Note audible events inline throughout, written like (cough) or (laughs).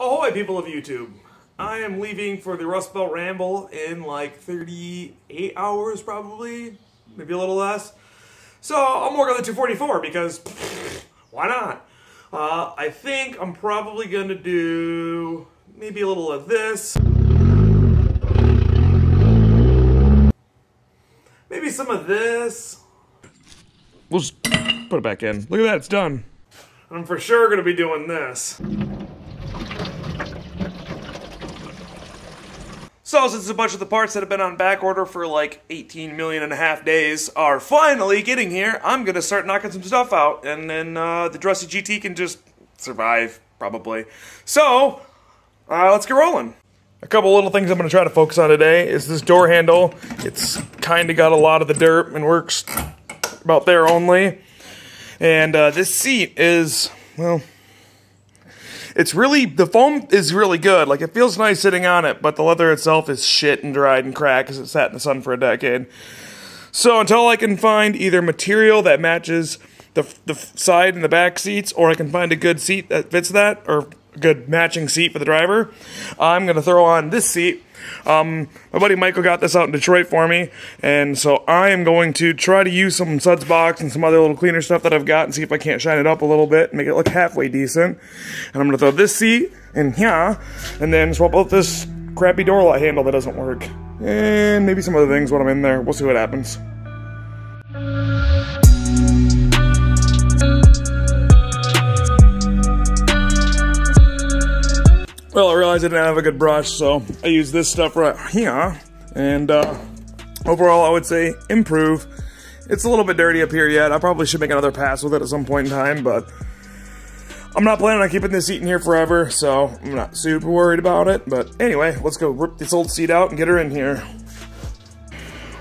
Ahoy, people of YouTube! I am leaving for the Rust Belt Ramble in like 38 hours, probably, maybe a little less. So I'm working on the 244 because pfft, why not? Uh, I think I'm probably gonna do maybe a little of this. Maybe some of this. We'll just put it back in. Look at that, it's done. I'm for sure gonna be doing this. So, since a bunch of the parts that have been on back order for like 18 million and a half days are finally getting here, I'm gonna start knocking some stuff out, and then uh, the Rusty GT can just survive, probably. So, uh, let's get rolling. A couple little things I'm gonna try to focus on today is this door handle. It's kinda got a lot of the dirt and works about there only. And uh, this seat is, well, it's really the foam is really good. Like it feels nice sitting on it, but the leather itself is shit and dried and cracked because it sat in the sun for a decade. So until I can find either material that matches the the side and the back seats, or I can find a good seat that fits that, or good matching seat for the driver, I'm gonna throw on this seat. Um, my buddy Michael got this out in Detroit for me, and so I am going to try to use some suds box and some other little cleaner stuff that I've got and see if I can't shine it up a little bit and make it look halfway decent. And I'm gonna throw this seat in here, and then swap out this crappy door light handle that doesn't work. And maybe some other things when I'm in there. We'll see what happens. Well, I realized I didn't have a good brush, so I used this stuff right here. And uh, overall, I would say improve. It's a little bit dirty up here yet. I probably should make another pass with it at some point in time, but I'm not planning on keeping this seat in here forever, so I'm not super worried about it. But anyway, let's go rip this old seat out and get her in here.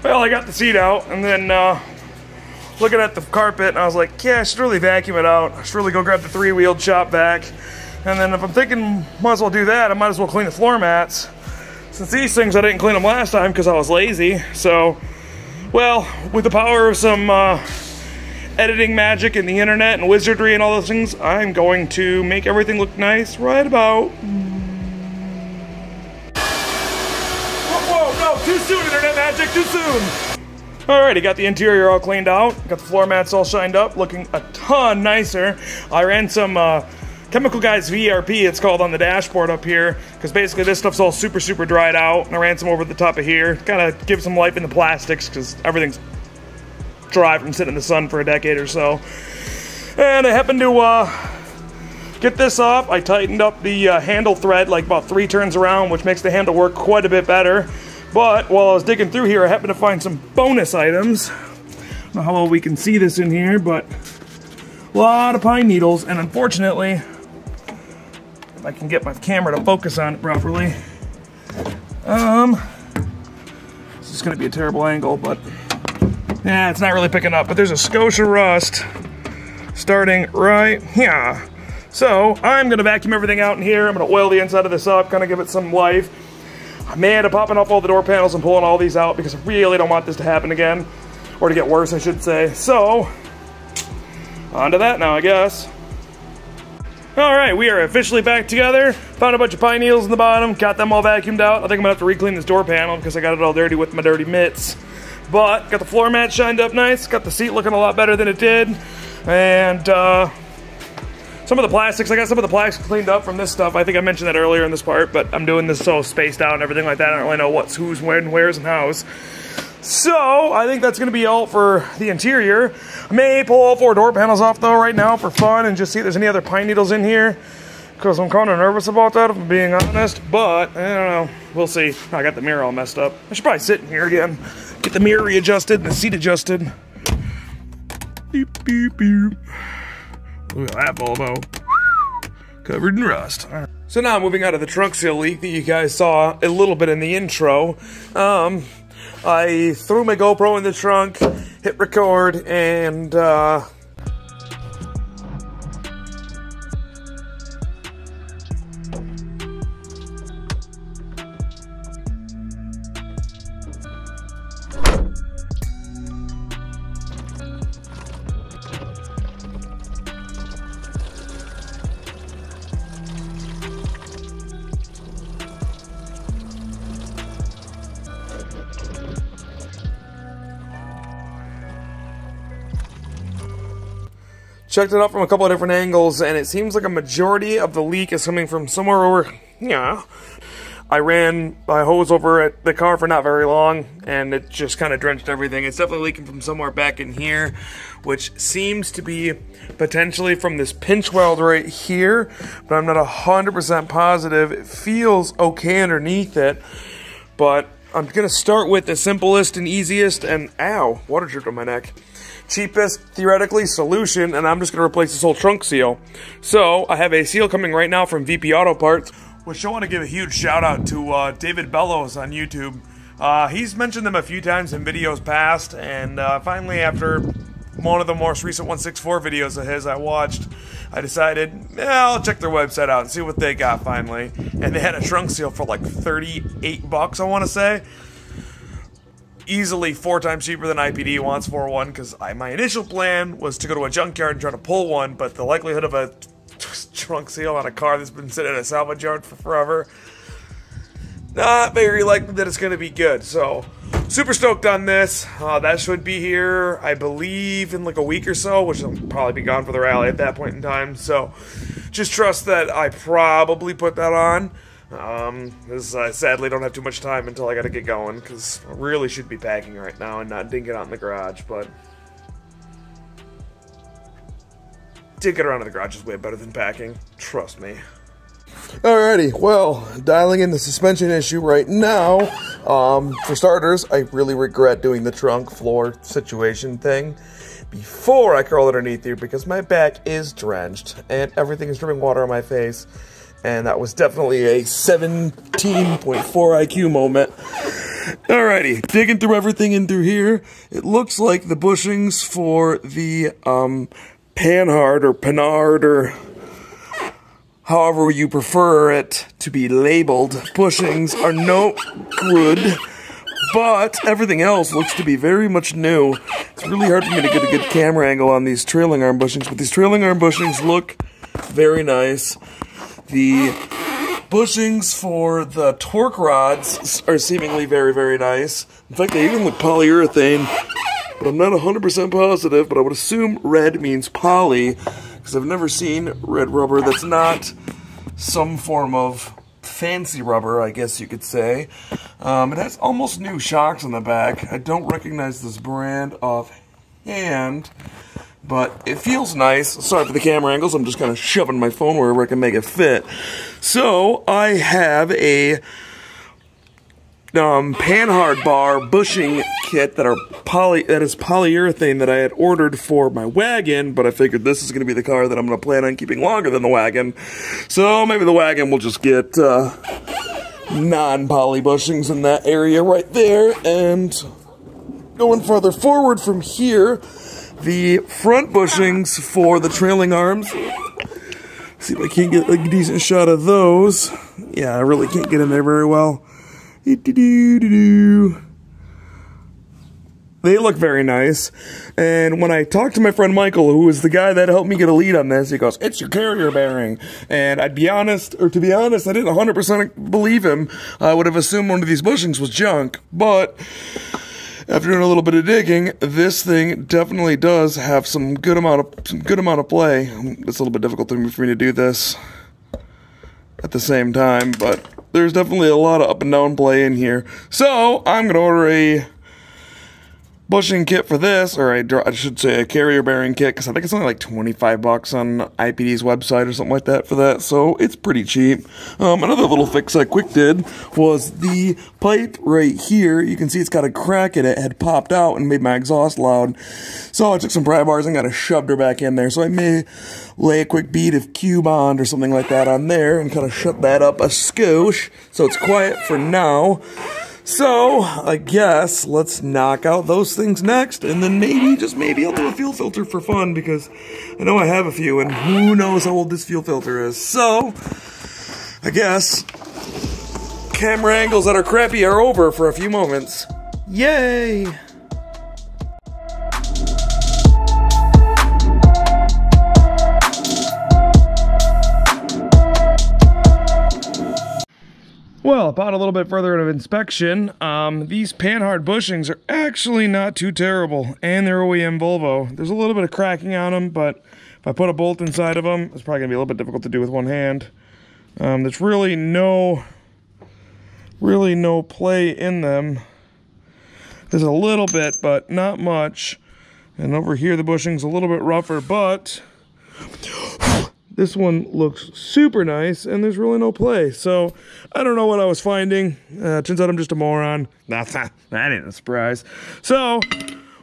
Well, I got the seat out, and then uh, looking at the carpet, I was like, yeah, I should really vacuum it out. I should really go grab the three-wheeled shop vac. And then if I'm thinking, might as well do that, I might as well clean the floor mats. Since these things, I didn't clean them last time because I was lazy. So, well, with the power of some uh, editing magic and the internet and wizardry and all those things, I'm going to make everything look nice right about... Whoa, no, too soon, internet magic, too soon! Alrighty, got the interior all cleaned out, got the floor mats all shined up, looking a ton nicer. I ran some uh, Chemical Guys VRP, it's called on the dashboard up here, because basically this stuff's all super, super dried out, and I ran some over the top of here, kind of give some life in the plastics, because everything's dry from sitting in the sun for a decade or so. And I happened to uh, get this off. I tightened up the uh, handle thread like about three turns around, which makes the handle work quite a bit better. But while I was digging through here, I happened to find some bonus items. I don't know how well we can see this in here, but a lot of pine needles, and unfortunately, if I can get my camera to focus on it properly. Um, this is going to be a terrible angle, but yeah, it's not really picking up. But there's a Scotia rust starting right here. So I'm going to vacuum everything out in here. I'm going to oil the inside of this up, kind of give it some life. I may end up popping off all the door panels and pulling all these out because I really don't want this to happen again. Or to get worse, I should say. So, on to that now, I guess. Alright, we are officially back together. Found a bunch of pine needles in the bottom, got them all vacuumed out. I think I'm gonna have to re-clean this door panel because I got it all dirty with my dirty mitts. But, got the floor mat shined up nice, got the seat looking a lot better than it did. And, uh, some of the plastics, I got some of the plastics cleaned up from this stuff. I think I mentioned that earlier in this part, but I'm doing this so spaced out and everything like that. I don't really know what's who's, when, where's, and how's. So, I think that's going to be all for the interior. I may pull all four door panels off, though, right now for fun and just see if there's any other pine needles in here. Because I'm kind of nervous about that, if I'm being honest. But, I don't know. We'll see. I got the mirror all messed up. I should probably sit in here again. Get the mirror readjusted and the seat adjusted. Beep, beep, beep. Look at that Volvo. Covered in rust. So now moving out of the trunk seal leak that you guys saw a little bit in the intro. Um, I threw my GoPro in the trunk, hit record, and uh, checked it out from a couple of different angles, and it seems like a majority of the leak is coming from somewhere over. Yeah, I ran my hose over at the car for not very long, and it just kind of drenched everything. It's definitely leaking from somewhere back in here, which seems to be potentially from this pinch weld right here, but I'm not 100% positive. It feels okay underneath it, but I'm gonna start with the simplest and easiest, and ow, water dripped on my neck. Cheapest, theoretically, solution, and I'm just gonna replace this whole trunk seal. So, I have a seal coming right now from VP Auto Parts which I want to give a huge shout out to uh, David Bellows on YouTube. Uh, he's mentioned them a few times in videos past, and uh, finally, after one of the most recent 164 videos of his I watched, I decided, yeah, I'll check their website out and see what they got finally. And they had a trunk seal for like 38 bucks, I want to say. Easily four times cheaper than IPD wants for one, because my initial plan was to go to a junkyard and try to pull one, but the likelihood of a (laughs) trunk seal on a car that's been sitting in a salvage yard for forever. Not very likely that it's going to be good. So, super stoked on this. Uh, that should be here, I believe, in like a week or so, which will probably be gone for the rally at that point in time. So, just trust that I probably put that on. Um, because I sadly don't have too much time until I gotta get going, because I really should be packing right now and not dinking out in the garage, but get around to the garage is way better than packing. Trust me. Alrighty, well, dialing in the suspension issue right now. Um, for starters, I really regret doing the trunk floor situation thing before I curl underneath here because my back is drenched and everything is dripping water on my face. And that was definitely a 17.4 IQ moment. Alrighty, digging through everything in through here, it looks like the bushings for the um, Panhard or Panard or however you prefer it to be labeled bushings are no good, but everything else looks to be very much new. It's really hard for me to get a good camera angle on these trailing arm bushings, but these trailing arm bushings look very nice. The bushings for the torque rods are seemingly very, very nice. In fact, they even look polyurethane but I'm not 100% positive, but I would assume red means poly, because I've never seen red rubber that's not some form of fancy rubber, I guess you could say. Um, it has almost new shocks on the back. I don't recognize this brand offhand, but it feels nice. Sorry for the camera angles, I'm just kind of shoving my phone wherever I can make it fit. So, I have a um, Panhard bar bushing kit that are poly that is polyurethane that I had ordered for my wagon, but I figured this is going to be the car that I'm going to plan on keeping longer than the wagon. So maybe the wagon will just get uh, non-poly bushings in that area right there. And going farther forward from here, the front bushings for the trailing arms. See if I can't get a decent shot of those. Yeah, I really can't get in there very well. They look very nice. And when I talked to my friend Michael, who was the guy that helped me get a lead on this, he goes, It's your carrier bearing. And I'd be honest, or to be honest, I didn't 100% believe him. I would have assumed one of these bushings was junk. But after doing a little bit of digging, this thing definitely does have some good amount of some good amount of play. It's a little bit difficult for me to do this at the same time, but there's definitely a lot of up and down play in here. So I'm gonna order a bushing kit for this, or I, I should say a carrier bearing kit, because I think it's only like 25 bucks on IPD's website or something like that for that, so it's pretty cheap. Um, another little fix I quick did was the pipe right here, you can see it's got a crack in it, had popped out and made my exhaust loud. So I took some pry bars and got a shoved her back in there, so I may lay a quick bead of Q-Bond or something like that on there and kind of shut that up a skosh, so it's quiet for now. So, I guess let's knock out those things next, and then maybe, just maybe, I'll do a fuel filter for fun, because I know I have a few, and who knows how old this fuel filter is. So, I guess, camera angles that are crappy are over for a few moments. Yay! Well, upon a little bit further of inspection, um, these Panhard bushings are actually not too terrible, and they're OEM Volvo. There's a little bit of cracking on them, but If I put a bolt inside of them, it's probably gonna be a little bit difficult to do with one hand. Um, there's really no, really no play in them. There's a little bit, but not much. And over here, the bushing's a little bit rougher, but this one looks super nice and there's really no play. So I don't know what I was finding. Uh, turns out I'm just a moron. (laughs) That's not, that ain't a surprise. So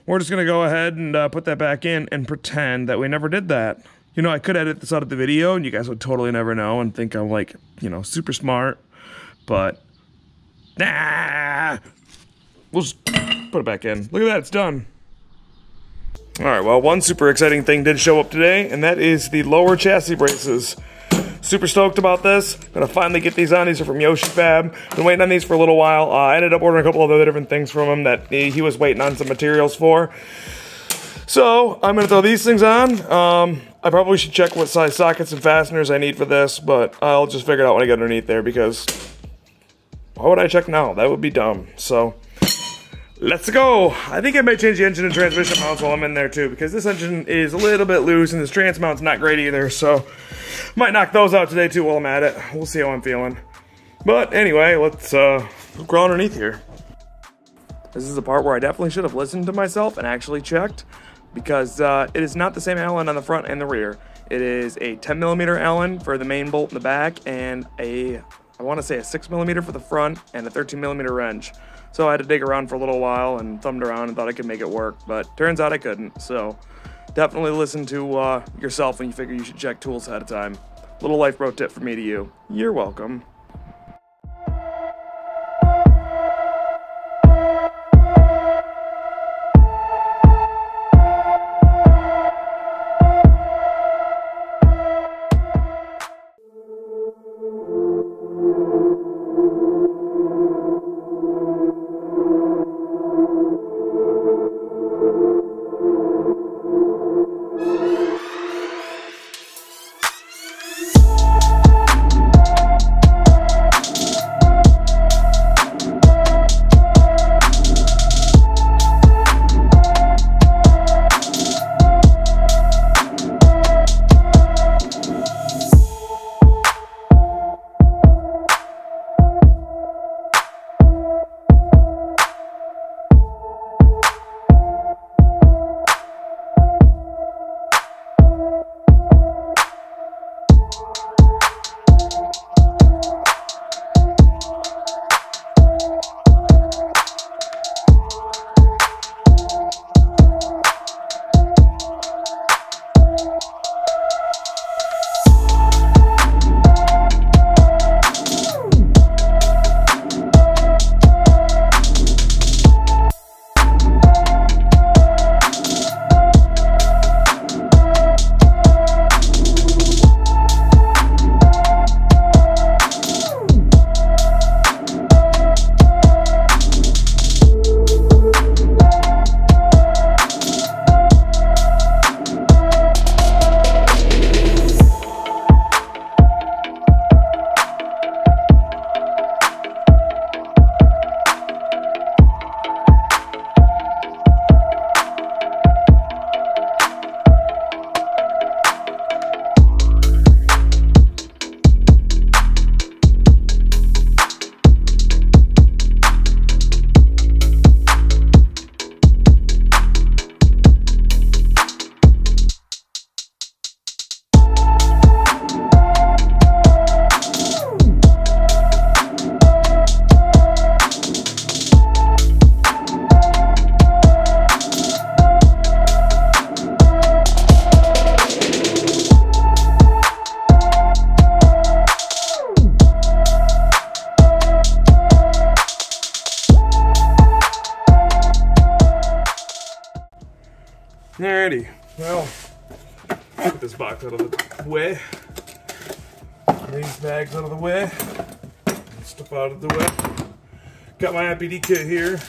we're just gonna go ahead and uh, put that back in and pretend that we never did that. You know, I could edit this out of the video and you guys would totally never know and think I'm like, you know, super smart, but nah. We'll just put it back in. Look at that, it's done. All right, well, one super exciting thing did show up today, and that is the lower chassis braces. Super stoked about this. Gonna finally get these on. These are from Yoshi Fab. Been waiting on these for a little while. Uh, I ended up ordering a couple of other different things from him that he was waiting on some materials for. So I'm gonna throw these things on. Um, I probably should check what size sockets and fasteners I need for this, but I'll just figure it out when I get underneath there because why would I check now? That would be dumb. So Let's go. I think I may change the engine and transmission mounts while I'm in there too, because this engine is a little bit loose and this trans mount's not great either, so might knock those out today too while I'm at it. We'll see how I'm feeling. But anyway, let's uh, underneath here. This is the part where I definitely should have listened to myself and actually checked, because uh, it is not the same Allen on the front and the rear. It is a 10 millimeter Allen for the main bolt in the back, and a, I want to say a 6 millimeter for the front, and a 13 millimeter wrench. So I had to dig around for a little while and thumbed around and thought I could make it work, but turns out I couldn't. So definitely listen to uh, yourself when you figure you should check tools ahead of time. Little life pro tip from me to you. You're welcome. Out of the way. Got my IPD kit here.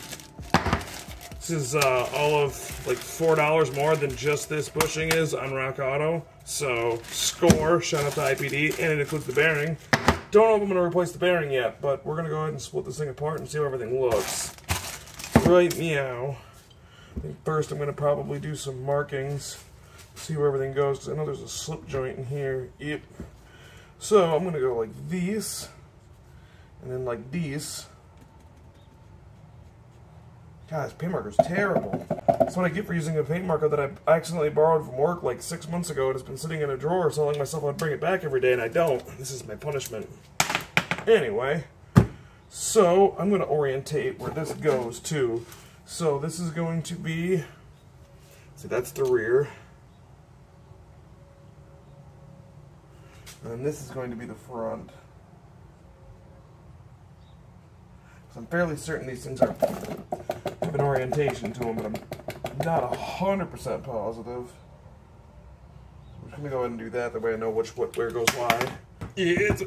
This is uh, all of like $4 more than just this bushing is on Rock Auto. So, score, shout out to IPD, and it includes the bearing. Don't know if I'm going to replace the bearing yet, but we're going to go ahead and split this thing apart and see how everything looks. Right meow. I think first I'm going to probably do some markings see where everything goes, I know there's a slip joint in here. Yep. So I'm going to go like these, and then like these. God, this paint marker's terrible. That's what I get for using a paint marker that I accidentally borrowed from work like six months ago and has been sitting in a drawer telling myself I'd bring it back every day and I don't. This is my punishment. Anyway, so I'm going to orientate where this goes to. So this is going to be, see that's the rear. And this is going to be the front. So I'm fairly certain these things are have an orientation to them, but I'm not hundred percent positive. I'm just gonna go ahead and do that. That way I know which what where goes why. It's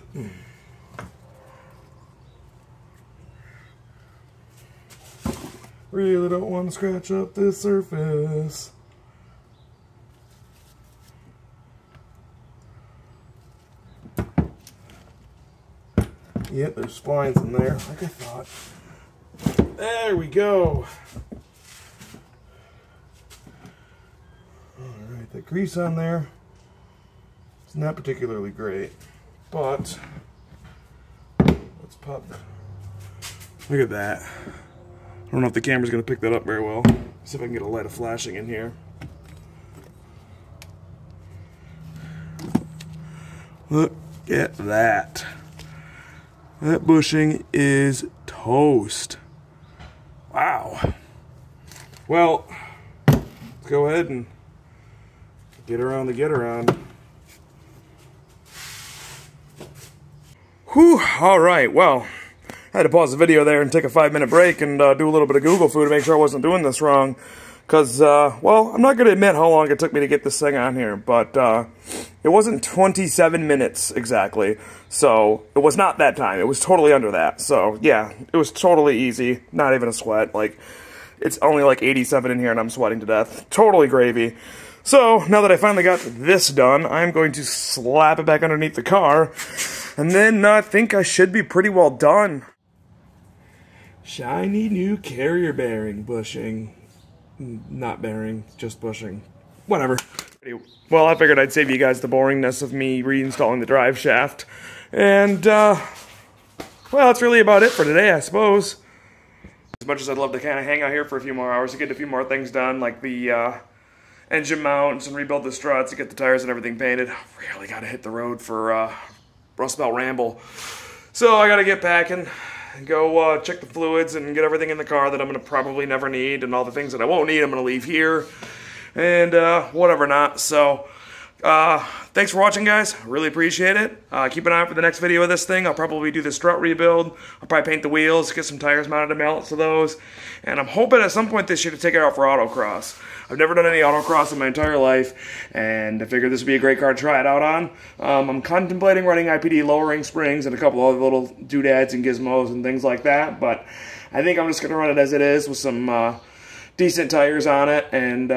really don't want to scratch up this surface. Yep, there's splines in there, like I thought. There we go. Alright, the grease on there. It's not particularly great, but let's pop. that. Look at that. I don't know if the camera's to pick that up very well. See if I can get a light of flashing in here. Look at that. That bushing is toast. Wow. Well, let's go ahead and get around the get around. Whew, alright, well, I had to pause the video there and take a five minute break and uh, do a little bit of Google-fu to make sure I wasn't doing this wrong. Because, uh, well, I'm not going to admit how long it took me to get this thing on here, but uh, it wasn't 27 minutes exactly. So it was not that time. It was totally under that. So, yeah, it was totally easy. Not even a sweat. Like, it's only like 87 in here and I'm sweating to death. Totally gravy. So, now that I finally got this done, I'm going to slap it back underneath the car. And then uh, I think I should be pretty well done. Shiny new carrier bearing bushing not bearing, just bushing. Whatever. Well, I figured I'd save you guys the boringness of me reinstalling the drive shaft. And, uh, well, that's really about it for today, I suppose. As much as I'd love to kind of hang out here for a few more hours to get a few more things done, like the uh, engine mounts and rebuild the struts, to get the tires and everything painted, I really got to hit the road for uh, Rust Belt Ramble. So I got to get packing go uh, check the fluids and get everything in the car that I'm going to probably never need, and all the things that I won't need, I'm going to leave here, and uh, whatever not. So, uh, thanks for watching, guys. Really appreciate it. Uh, keep an eye out for the next video of this thing. I'll probably do the strut rebuild. I'll probably paint the wheels, get some tires mounted to melt to those, and I'm hoping at some point this year to take it out for autocross. I've never done any autocross in my entire life, and I figured this would be a great car to try it out on. Um, I'm contemplating running IPD lowering springs and a couple other little doodads and gizmos and things like that, but I think I'm just going to run it as it is with some uh, decent tires on it, and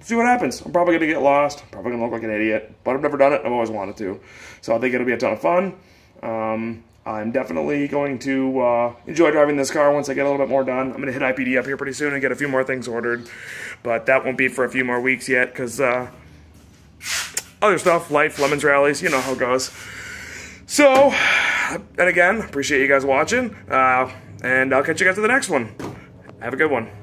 see what happens. I'm probably going to get lost, probably going to look like an idiot, but I've never done it. I've always wanted to. So I think it'll be a ton of fun. Um, I'm definitely going to uh, enjoy driving this car once I get a little bit more done. I'm going to hit IPD up here pretty soon and get a few more things ordered. But that won't be for a few more weeks yet because uh, other stuff, life, lemons rallies, you know how it goes. So, and again, appreciate you guys watching. Uh, and I'll catch you guys in the next one. Have a good one.